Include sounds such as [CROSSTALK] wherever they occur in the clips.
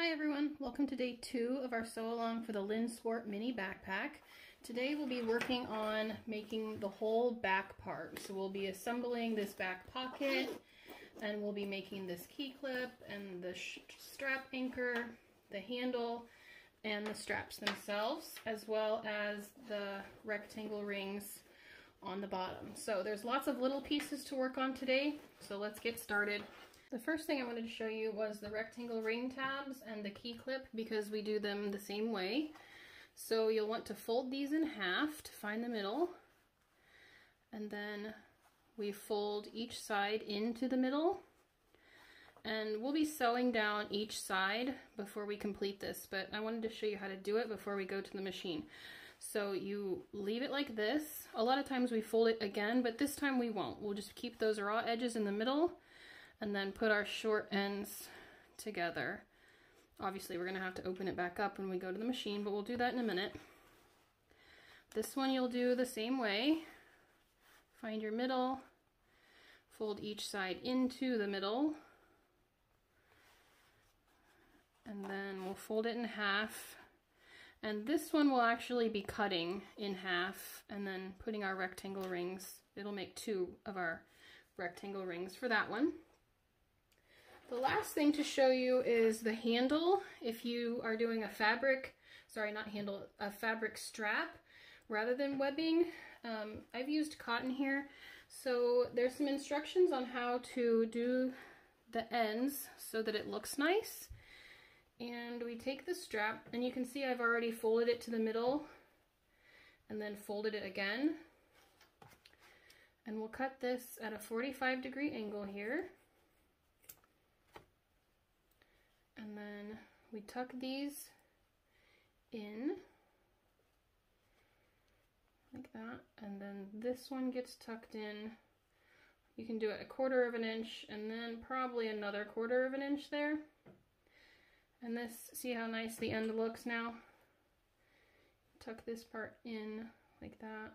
Hi everyone, welcome to day two of our sew along for the LindSport mini backpack. Today we'll be working on making the whole back part. So we'll be assembling this back pocket and we'll be making this key clip and the strap anchor, the handle, and the straps themselves, as well as the rectangle rings on the bottom. So there's lots of little pieces to work on today, so let's get started. The first thing I wanted to show you was the rectangle ring tabs and the key clip because we do them the same way. So you'll want to fold these in half to find the middle. And then we fold each side into the middle. And we'll be sewing down each side before we complete this, but I wanted to show you how to do it before we go to the machine. So you leave it like this. A lot of times we fold it again, but this time we won't. We'll just keep those raw edges in the middle and then put our short ends together. Obviously, we're going to have to open it back up when we go to the machine, but we'll do that in a minute. This one you'll do the same way. Find your middle, fold each side into the middle, and then we'll fold it in half. And this one will actually be cutting in half and then putting our rectangle rings. It'll make two of our rectangle rings for that one. The last thing to show you is the handle. If you are doing a fabric, sorry, not handle, a fabric strap rather than webbing. Um, I've used cotton here. So there's some instructions on how to do the ends so that it looks nice. And we take the strap, and you can see I've already folded it to the middle and then folded it again. And we'll cut this at a 45 degree angle here. And then we tuck these in like that. And then this one gets tucked in. You can do it a quarter of an inch and then probably another quarter of an inch there. And this, see how nice the end looks now? Tuck this part in like that.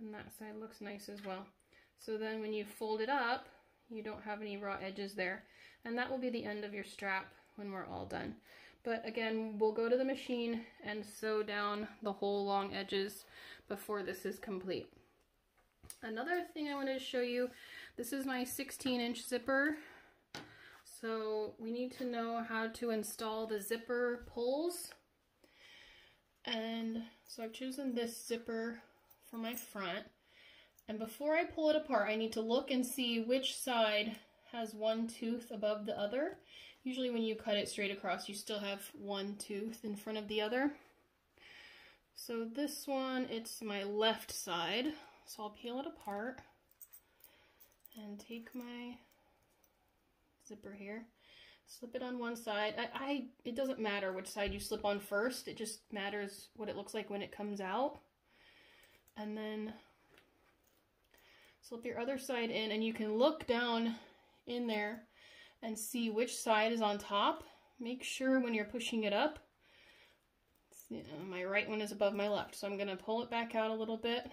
And that side looks nice as well. So then when you fold it up, you don't have any raw edges there. And that will be the end of your strap when we're all done. But again, we'll go to the machine and sew down the whole long edges before this is complete. Another thing I wanted to show you, this is my 16 inch zipper. So we need to know how to install the zipper pulls. And so I've chosen this zipper for my front. And before I pull it apart, I need to look and see which side has one tooth above the other. Usually when you cut it straight across, you still have one tooth in front of the other. So this one, it's my left side. So I'll peel it apart and take my zipper here, slip it on one side. I, I, It doesn't matter which side you slip on first. It just matters what it looks like when it comes out. And then slip your other side in and you can look down in there and see which side is on top. Make sure when you're pushing it up, my right one is above my left. So I'm going to pull it back out a little bit,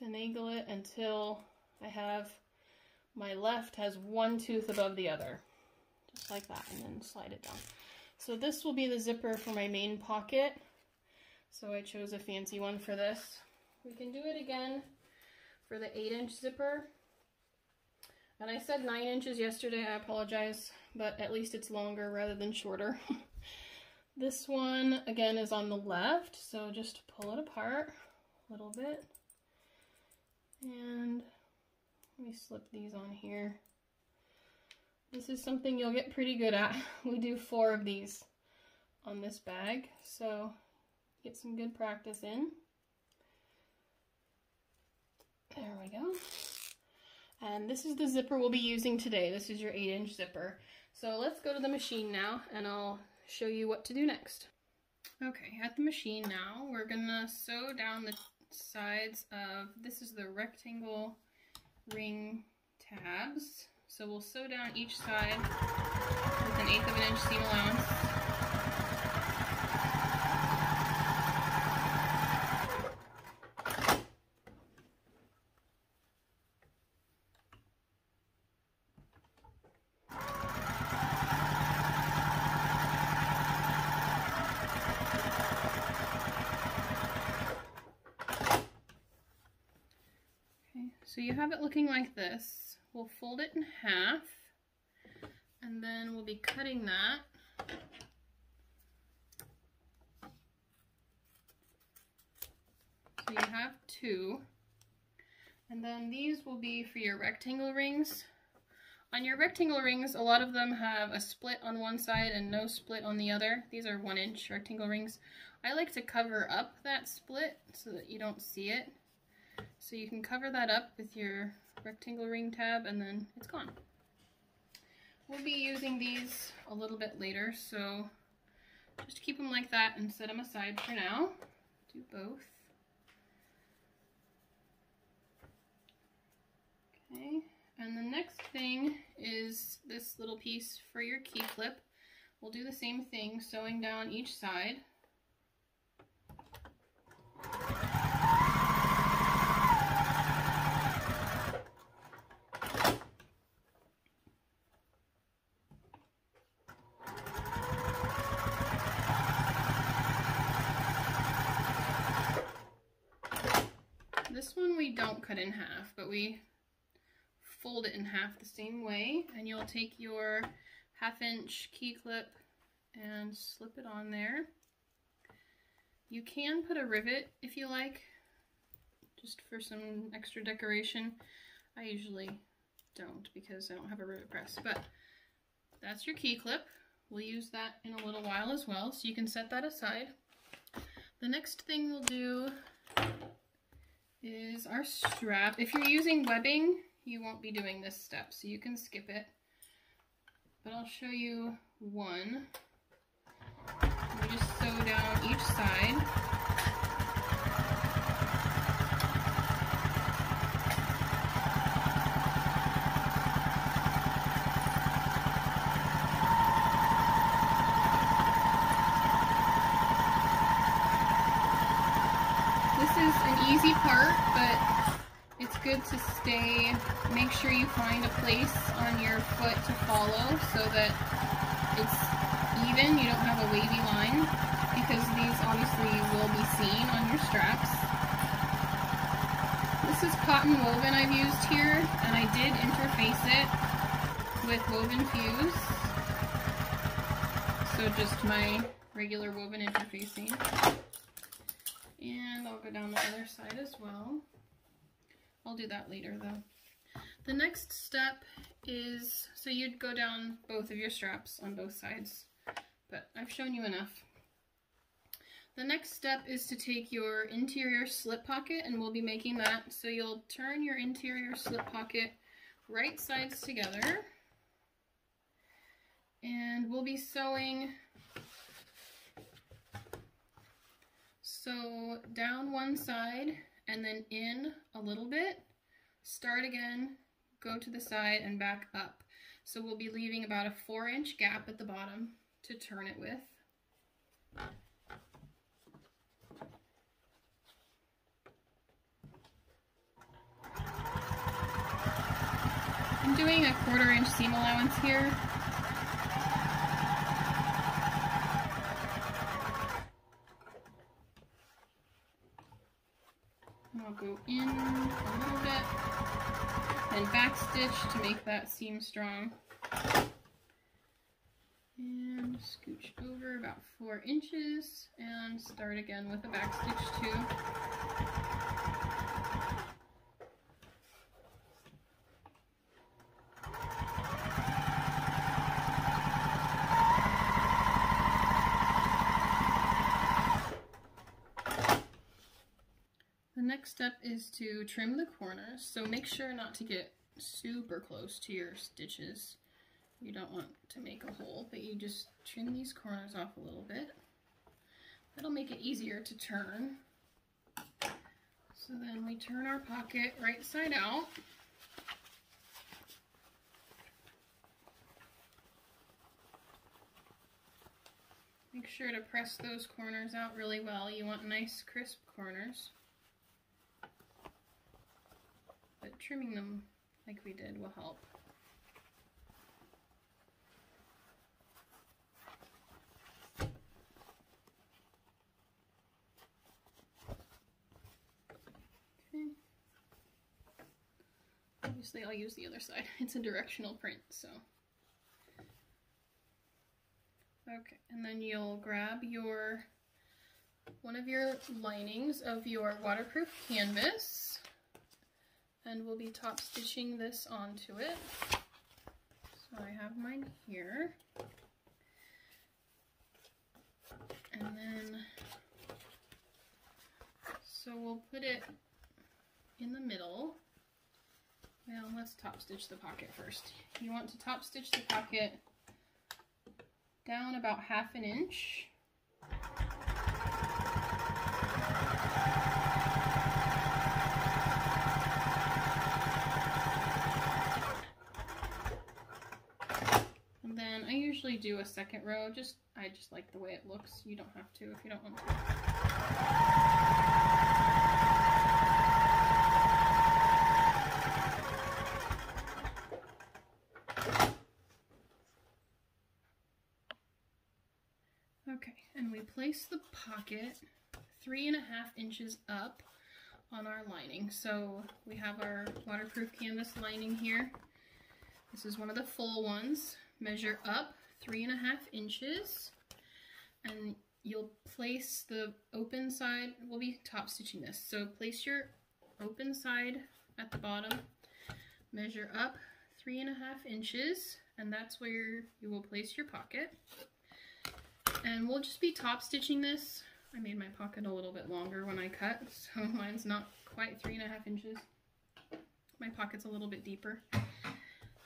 finagle it until I have my left has one tooth above the other. Just like that, and then slide it down. So this will be the zipper for my main pocket. So I chose a fancy one for this. We can do it again for the 8 inch zipper. And I said 9 inches yesterday, I apologize, but at least it's longer rather than shorter. [LAUGHS] this one, again, is on the left, so just pull it apart a little bit. And let me slip these on here. This is something you'll get pretty good at. [LAUGHS] We do four of these on this bag, so get some good practice in. There we go. And this is the zipper we'll be using today. This is your 8 inch zipper. So let's go to the machine now and I'll show you what to do next. Okay, at the machine now, we're gonna sew down the sides of, this is the rectangle ring tabs. So we'll sew down each side with an eighth of an inch seam allowance. So you have it looking like this. We'll fold it in half and then we'll be cutting that. So you have two. And then these will be for your rectangle rings. On your rectangle rings, a lot of them have a split on one side and no split on the other. These are one inch rectangle rings. I like to cover up that split so that you don't see it. So you can cover that up with your rectangle ring tab and then it's gone. We'll be using these a little bit later, so just keep them like that and set them aside for now. Do both. Okay. And the next thing is this little piece for your key clip. We'll do the same thing, sewing down each side. This one we don't cut in half, but we fold it in half the same way and you'll take your half inch key clip and slip it on there. You can put a rivet if you like, just for some extra decoration. I usually don't because I don't have a rivet press, but that's your key clip. We'll use that in a little while as well, so you can set that aside. The next thing we'll do is our strap. If you're using webbing, you won't be doing this step, so you can skip it. But I'll show you one. We just sew down each side. This is an easy part, but it's good to stay, make sure you find a place on your foot to follow so that it's even, you don't have a wavy line, because these obviously will be seen on your straps. This is cotton woven I've used here, and I did interface it with Woven Fuse. So just my regular woven interfacing. And I'll go down the other side as well. I'll do that later though. The next step is, so you'd go down both of your straps on both sides, but I've shown you enough. The next step is to take your interior slip pocket and we'll be making that. So you'll turn your interior slip pocket right sides together and we'll be sewing so down one side and then in a little bit, start again, go to the side and back up. So we'll be leaving about a four inch gap at the bottom to turn it with. I'm doing a quarter inch seam allowance here I'll go in a little bit and back stitch to make that seam strong. And scooch over about four inches and start again with a back stitch too. Next step is to trim the corners. So make sure not to get super close to your stitches. You don't want to make a hole, but you just trim these corners off a little bit. That'll make it easier to turn. So then we turn our pocket right side out. Make sure to press those corners out really well. You want nice crisp corners. but trimming them like we did will help. Okay. obviously I'll use the other side. [LAUGHS] It's a directional print, so. Okay, and then you'll grab your one of your linings of your waterproof canvas and we'll be top stitching this onto it. So I have mine here. And then, so we'll put it in the middle. Well, let's top stitch the pocket first. You want to top stitch the pocket down about half an inch. And then I do a second row, just I just like the way it looks. You don't have to if you don't want to. Okay, and we place the pocket three and a half inches up on our lining. So we have our waterproof canvas lining here. This is one of the full ones. Measure up three and a half inches and you'll place the open side, we'll be top stitching this. So place your open side at the bottom, measure up three and a half inches and that's where you will place your pocket. And we'll just be top stitching this. I made my pocket a little bit longer when I cut, [LAUGHS] so mine's not quite three and a half inches. My pocket's a little bit deeper.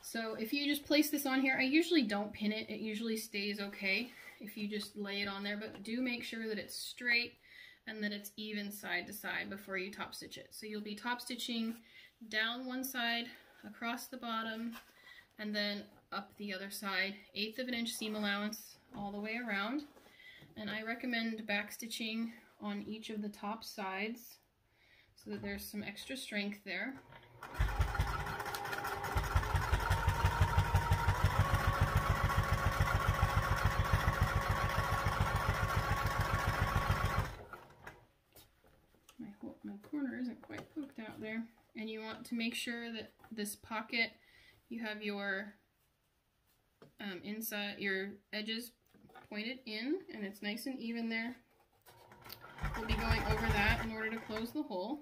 So if you just place this on here, I usually don't pin it. It usually stays okay if you just lay it on there, but do make sure that it's straight and that it's even side to side before you top stitch it. So you'll be top stitching down one side, across the bottom, and then up the other side, eighth of an inch seam allowance all the way around. And I recommend back stitching on each of the top sides so that there's some extra strength there. My, whole, my corner isn't quite And you want to make sure that this pocket, you have your um, inside, your edges pointed in and it's nice and even there. We'll be going over that in order to close the hole.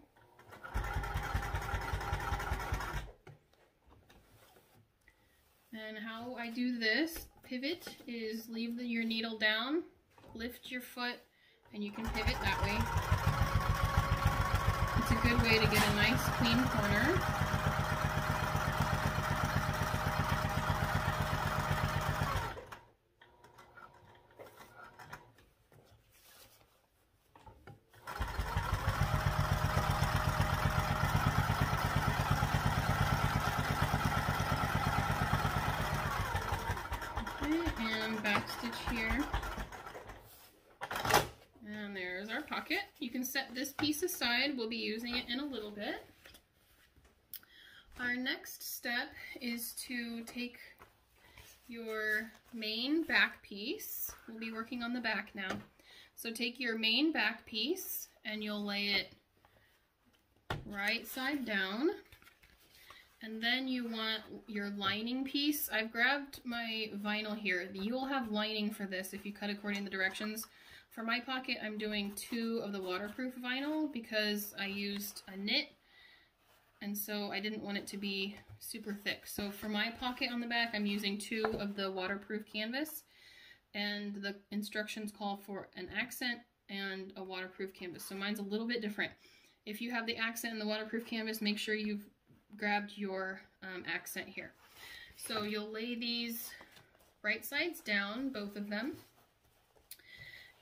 And how I do this pivot is leave the, your needle down, lift your foot, and you can pivot that way. Good way to get a nice clean corner. and back stitch here. And there's our pocket. You can set this piece aside. We'll be using it in a little bit. Our next step is to take your main back piece. We'll be working on the back now. So take your main back piece and you'll lay it right side down. And then you want your lining piece. I've grabbed my vinyl here. You will have lining for this if you cut according to the directions. For my pocket, I'm doing two of the waterproof vinyl because I used a knit and so I didn't want it to be super thick. So for my pocket on the back, I'm using two of the waterproof canvas and the instructions call for an accent and a waterproof canvas. So mine's a little bit different. If you have the accent and the waterproof canvas, make sure you've grabbed your um, accent here. So you'll lay these right sides down, both of them,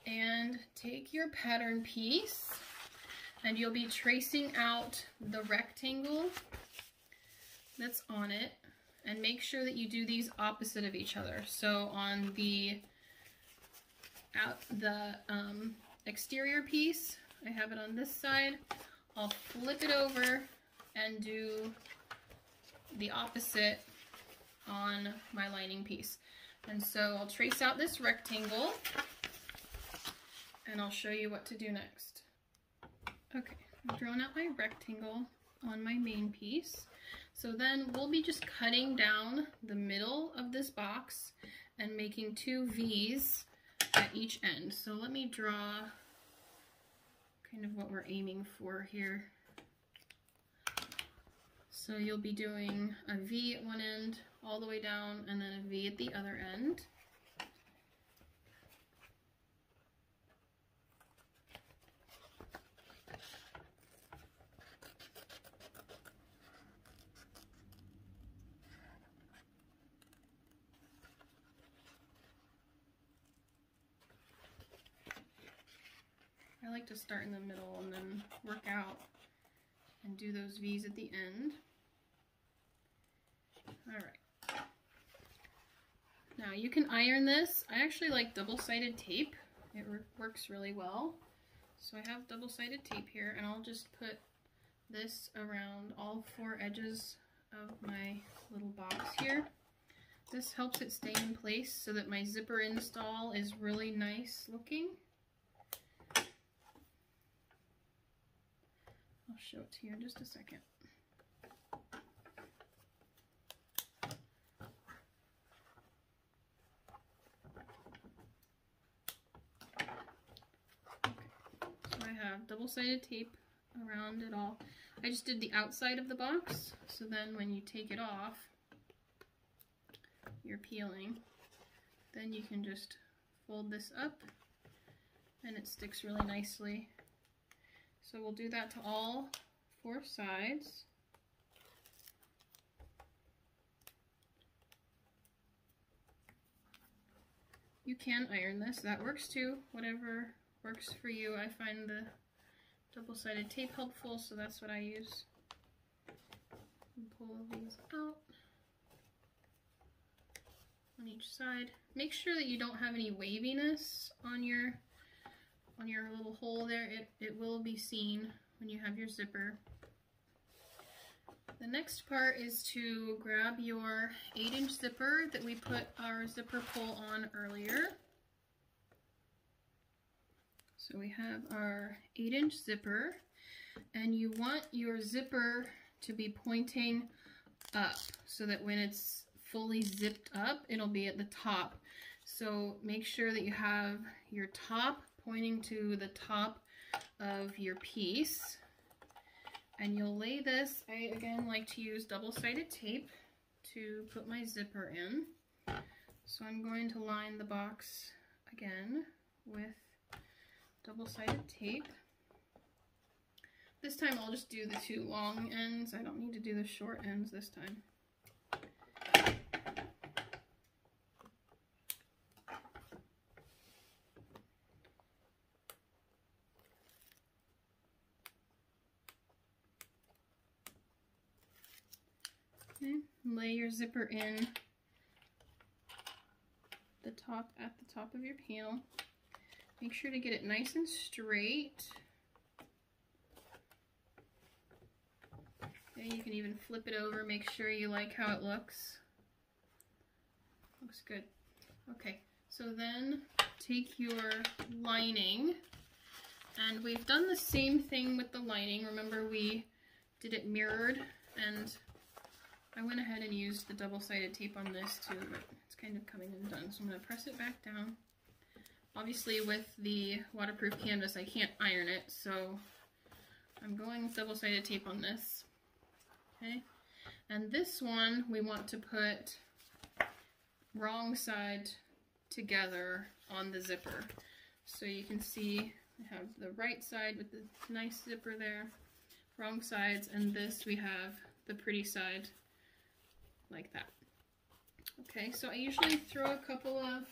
and take your pattern piece and you'll be tracing out the rectangle that's on it and make sure that you do these opposite of each other. So on the out the um, exterior piece, I have it on this side, I'll flip it over and do the opposite on my lining piece. And so I'll trace out this rectangle and I'll show you what to do next. Okay, I've drawn out my rectangle on my main piece. So then we'll be just cutting down the middle of this box and making two V's at each end. So let me draw kind of what we're aiming for here. So you'll be doing a V at one end all the way down and then a V at the other end. To start in the middle and then work out and do those V's at the end. Alright. Now you can iron this. I actually like double-sided tape. It works really well. So I have double-sided tape here and I'll just put this around all four edges of my little box here. This helps it stay in place so that my zipper install is really nice looking. Show it to you in just a second. I have double-sided tape around it all. I just did the outside of the box, so then when you take it off, you're peeling, then you can just fold this up and it sticks really nicely so we'll do that to all four sides. You can iron this, that works too, whatever works for you. I find the double-sided tape helpful, so that's what I use. And pull these out on each side. Make sure that you don't have any waviness on your on your little hole there, it, it will be seen when you have your zipper. The next part is to grab your 8 inch zipper that we put our zipper pull on earlier. So we have our 8 inch zipper and you want your zipper to be pointing up so that when it's fully zipped up it'll be at the top. So make sure that you have your top pointing to the top of your piece. And you'll lay this, I again like to use double-sided tape to put my zipper in. So I'm going to line the box again with double-sided tape. This time I'll just do the two long ends. I don't need to do the short ends this time. Okay, lay your zipper in the top at the top of your panel. Make sure to get it nice and straight. You can even flip it over, make sure you like how it looks. Looks good. Okay, so then take your lining, and we've done the same thing with the lining. Remember we did it mirrored, and I went ahead and used the double-sided tape on this too, but it's kind of coming undone. So I'm going to press it back down. Obviously with the waterproof canvas, I can't iron it, so I'm going double-sided tape on this. Okay, and this one we want to put wrong side together on the zipper. So you can see I have the right side with the nice zipper there, wrong sides, and this we have the pretty side like that. Okay, so I usually throw a couple of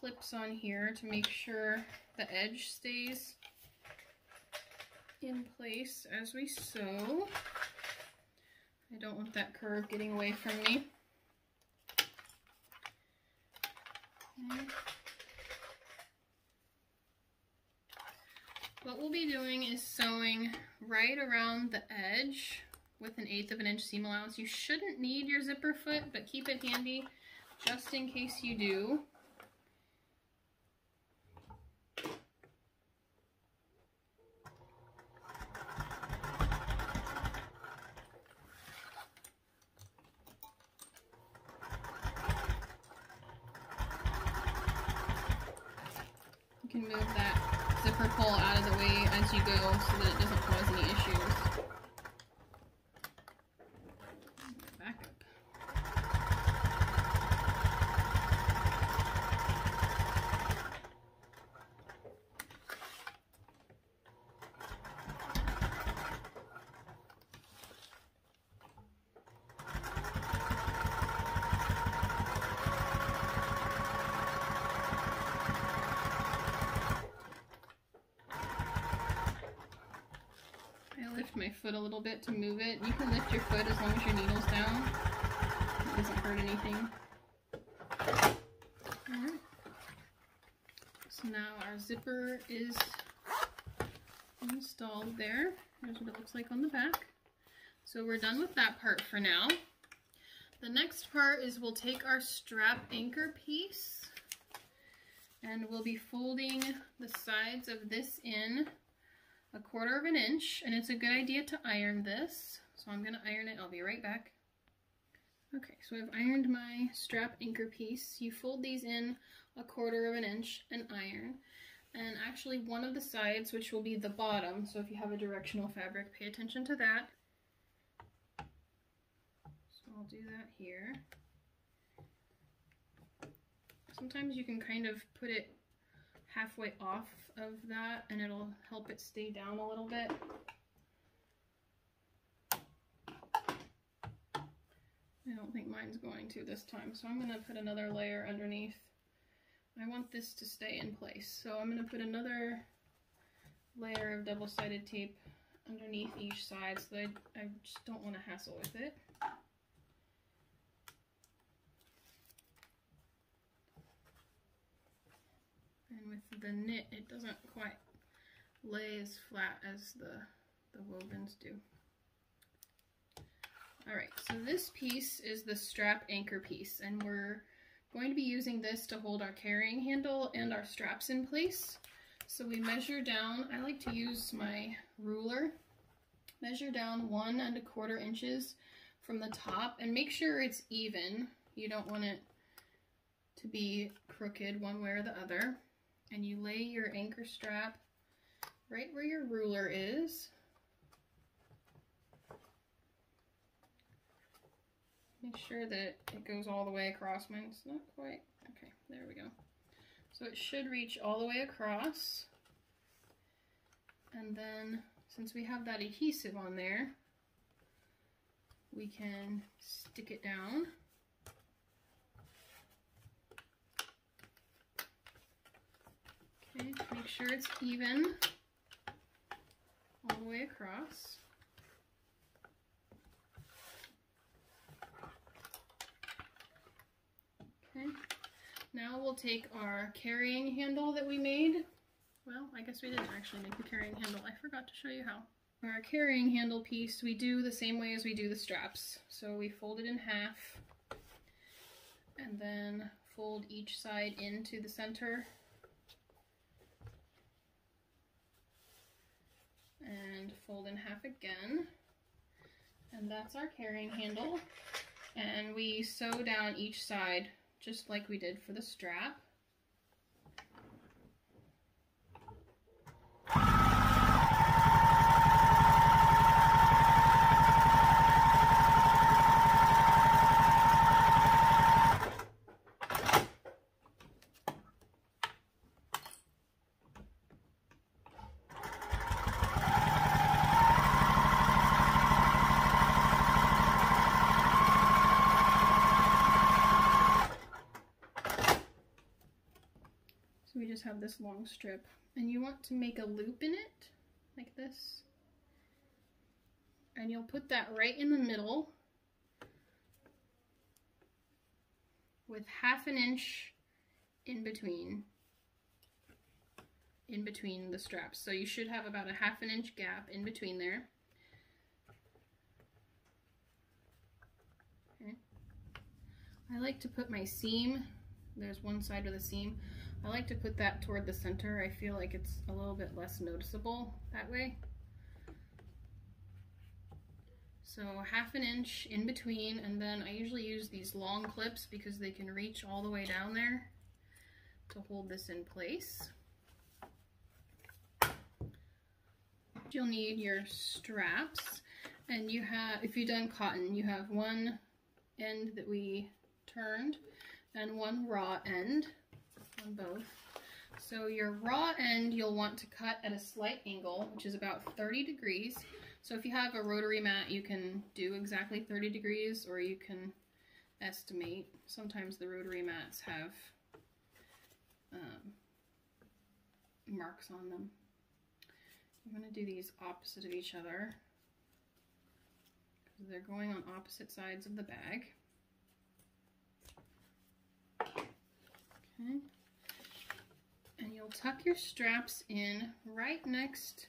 clips on here to make sure the edge stays in place as we sew. I don't want that curve getting away from me. Okay. What we'll be doing is sewing right around the edge with an eighth of an inch seam allowance. You shouldn't need your zipper foot, but keep it handy just in case you do. can move that zipper pull out of the way as you go so that it doesn't cause any issues. Back up. I lift my foot a little bit to move it. You can lift your foot as long as your needle's down. It doesn't hurt anything. Alright. So now our zipper is installed there. Here's what it looks like on the back. So we're done with that part for now. The next part is we'll take our strap anchor piece and we'll be folding the sides of this in a quarter of an inch and it's a good idea to iron this. So I'm gonna iron it. I'll be right back. Okay so I've ironed my strap anchor piece. You fold these in a quarter of an inch and iron. And actually one of the sides which will be the bottom so if you have a directional fabric pay attention to that. So I'll do that here. Sometimes you can kind of put it halfway off of that and it'll help it stay down a little bit. I don't think mine's going to this time, so I'm going to put another layer underneath. I want this to stay in place, so I'm going to put another layer of double-sided tape underneath each side so that I, I just don't want to hassle with it. With the knit, it doesn't quite lay as flat as the, the wovens do. Alright, so this piece is the strap anchor piece, and we're going to be using this to hold our carrying handle and our straps in place. So we measure down, I like to use my ruler, measure down one and a quarter inches from the top, and make sure it's even. You don't want it to be crooked one way or the other and you lay your anchor strap right where your ruler is. Make sure that it goes all the way across. Mine's not quite. Okay, there we go. So it should reach all the way across. And then, since we have that adhesive on there, we can stick it down. Okay, make sure it's even all the way across. Okay, now we'll take our carrying handle that we made. Well, I guess we didn't actually make the carrying handle. I forgot to show you how. For our carrying handle piece, we do the same way as we do the straps. So we fold it in half and then fold each side into the center and fold in half again. And that's our carrying handle. And we sew down each side just like we did for the strap. Just have this long strip. And you want to make a loop in it like this. And you'll put that right in the middle with half an inch in between in between the straps. So you should have about a half an inch gap in between there. Okay. I like to put my seam there's one side of the seam I like to put that toward the center. I feel like it's a little bit less noticeable that way. So half an inch in between, and then I usually use these long clips because they can reach all the way down there to hold this in place. You'll need your straps and you have, if you've done cotton, you have one end that we turned and one raw end both. So your raw end you'll want to cut at a slight angle, which is about 30 degrees. So if you have a rotary mat, you can do exactly 30 degrees or you can estimate. Sometimes the rotary mats have um, marks on them. I'm going to do these opposite of each other because they're going on opposite sides of the bag. Okay. And you'll tuck your straps in right next,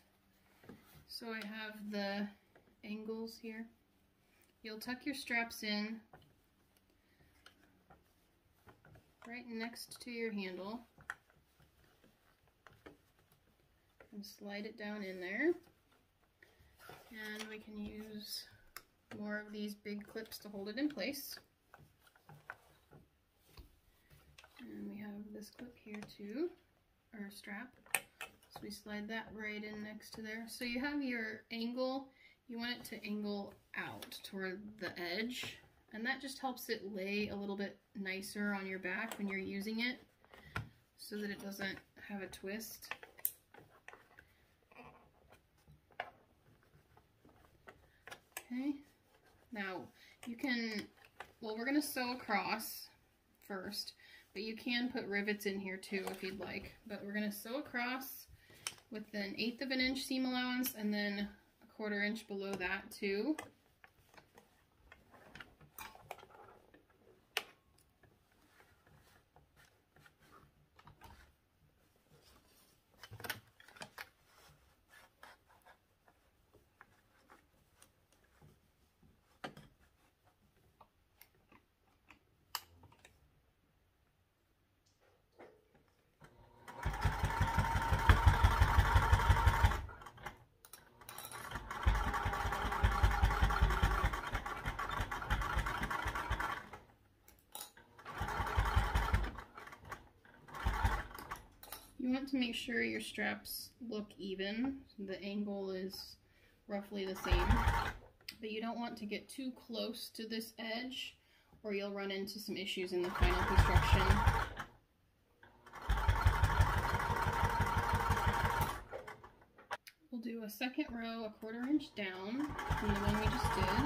so I have the angles here. You'll tuck your straps in right next to your handle and slide it down in there. And we can use more of these big clips to hold it in place. And we have this clip here too, or strap. So we slide that right in next to there. So you have your angle, you want it to angle out toward the edge. And that just helps it lay a little bit nicer on your back when you're using it so that it doesn't have a twist. Okay, now you can, well we're going to sew across first, but you can put rivets in here too if you'd like. But we're going to sew across with an eighth of an inch seam allowance and then a quarter inch below that too. Sure your straps look even. The angle is roughly the same. But you don't want to get too close to this edge or you'll run into some issues in the final construction. We'll do a second row a quarter inch down from the one we just did.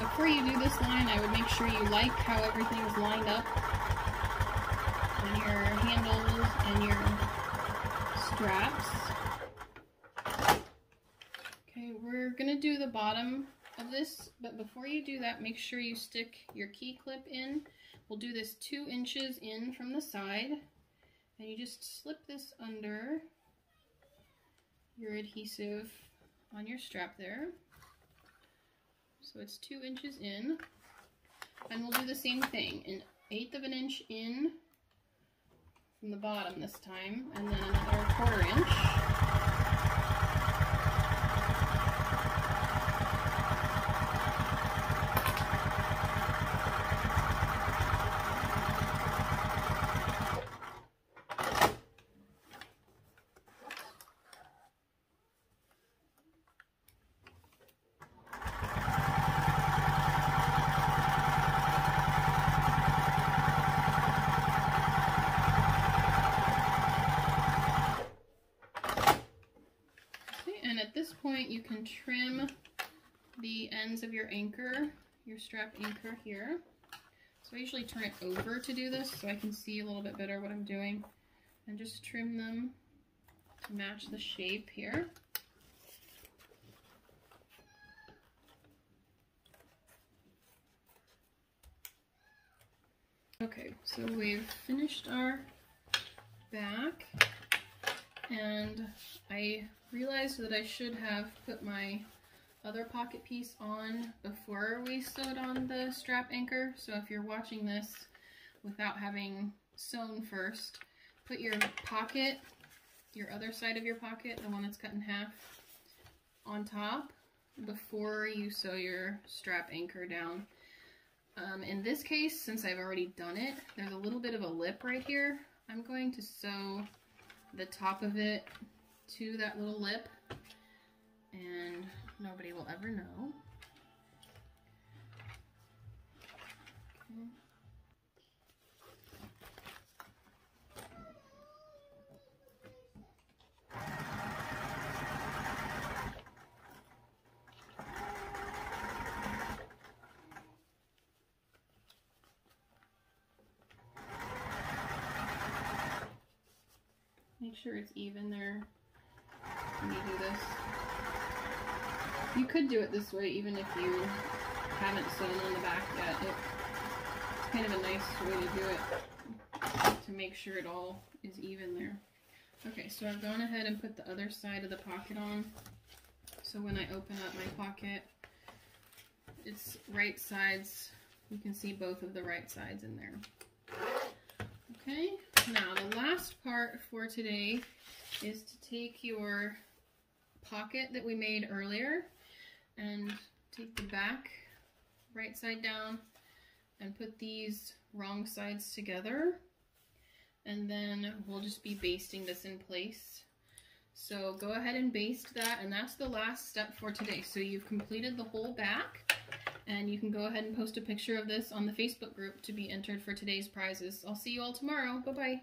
Before you do this line, I would make sure you like how everything's lined up handles and your straps. Okay, we're gonna do the bottom of this, but before you do that, make sure you stick your key clip in. We'll do this two inches in from the side, and you just slip this under your adhesive on your strap there. So it's two inches in, and we'll do the same thing, an eighth of an inch in from the bottom this time, and then another quarter inch. Point you can trim the ends of your anchor, your strap anchor here. So I usually turn it over to do this so I can see a little bit better what I'm doing and just trim them to match the shape here. Okay, so we've finished our back and I realized that I should have put my other pocket piece on before we sewed on the strap anchor. So if you're watching this without having sewn first, put your pocket, your other side of your pocket, the one that's cut in half, on top before you sew your strap anchor down. Um, in this case, since I've already done it, there's a little bit of a lip right here. I'm going to sew the top of it to that little lip and nobody will ever know. Okay. Make sure it's even there when you do this. You could do it this way even if you haven't sewn on the back yet. It, it's kind of a nice way to do it to make sure it all is even there. Okay, so I've gone ahead and put the other side of the pocket on. So when I open up my pocket, it's right sides. You can see both of the right sides in there. Okay, now the last part for today is to take your pocket that we made earlier and take the back right side down and put these wrong sides together and then we'll just be basting this in place. So go ahead and baste that and that's the last step for today. So you've completed the whole back and you can go ahead and post a picture of this on the Facebook group to be entered for today's prizes. I'll see you all tomorrow. Bye-bye.